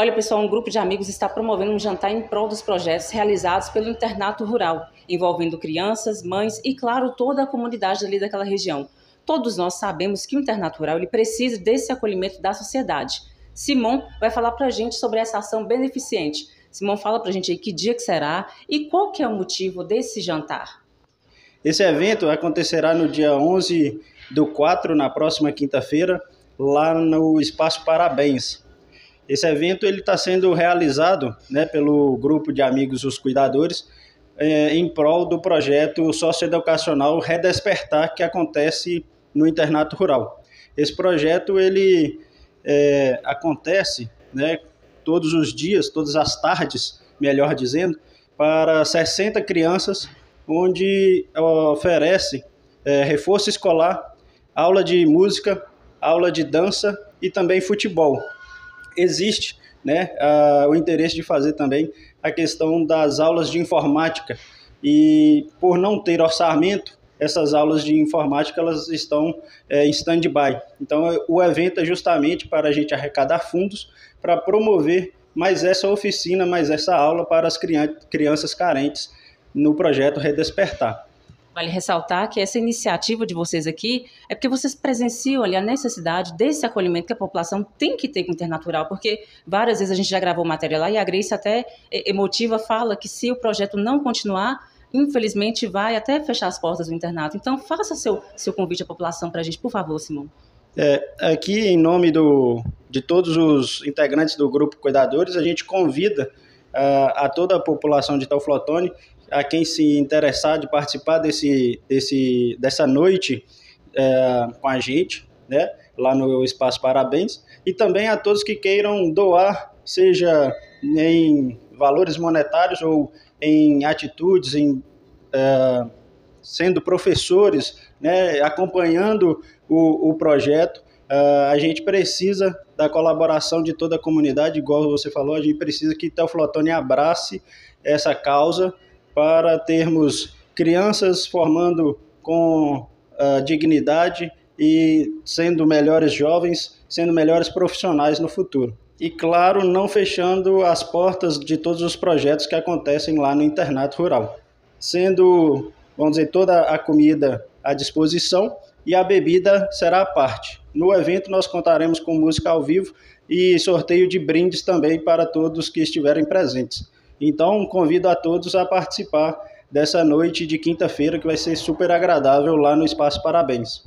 Olha, pessoal, um grupo de amigos está promovendo um jantar em prol dos projetos realizados pelo Internato Rural, envolvendo crianças, mães e, claro, toda a comunidade ali daquela região. Todos nós sabemos que o Internato Rural ele precisa desse acolhimento da sociedade. Simon vai falar para a gente sobre essa ação beneficente. Simon, fala para a gente aí que dia que será e qual que é o motivo desse jantar. Esse evento acontecerá no dia 11 do 4, na próxima quinta-feira, lá no Espaço Parabéns, esse evento ele está sendo realizado né, pelo grupo de amigos Os Cuidadores é, em prol do projeto socioeducacional Redespertar que acontece no internato rural. Esse projeto ele é, acontece né, todos os dias, todas as tardes, melhor dizendo, para 60 crianças, onde oferece é, reforço escolar, aula de música, aula de dança e também futebol existe né, o interesse de fazer também a questão das aulas de informática. E por não ter orçamento, essas aulas de informática elas estão é, em stand-by. Então, o evento é justamente para a gente arrecadar fundos para promover mais essa oficina, mais essa aula para as crianças carentes no projeto Redespertar. Vale ressaltar que essa iniciativa de vocês aqui é porque vocês presenciam ali a necessidade desse acolhimento que a população tem que ter com o internatural, porque várias vezes a gente já gravou matéria lá e a Grace até emotiva fala que se o projeto não continuar, infelizmente vai até fechar as portas do internato. Então faça seu, seu convite à população para a gente, por favor, Simão. É, aqui, em nome do, de todos os integrantes do grupo Cuidadores, a gente convida a toda a população de Teoflotone a quem se interessar de participar desse, desse, dessa noite é, com a gente, né, lá no Espaço Parabéns, e também a todos que queiram doar, seja em valores monetários ou em atitudes, em, é, sendo professores, né, acompanhando o, o projeto. Uh, a gente precisa da colaboração de toda a comunidade, igual você falou, a gente precisa que Teoflotone abrace essa causa para termos crianças formando com uh, dignidade e sendo melhores jovens, sendo melhores profissionais no futuro. E claro, não fechando as portas de todos os projetos que acontecem lá no internato rural, sendo, vamos dizer, toda a comida à disposição e a bebida será à parte. No evento nós contaremos com música ao vivo e sorteio de brindes também para todos que estiverem presentes. Então, convido a todos a participar dessa noite de quinta-feira que vai ser super agradável lá no Espaço Parabéns.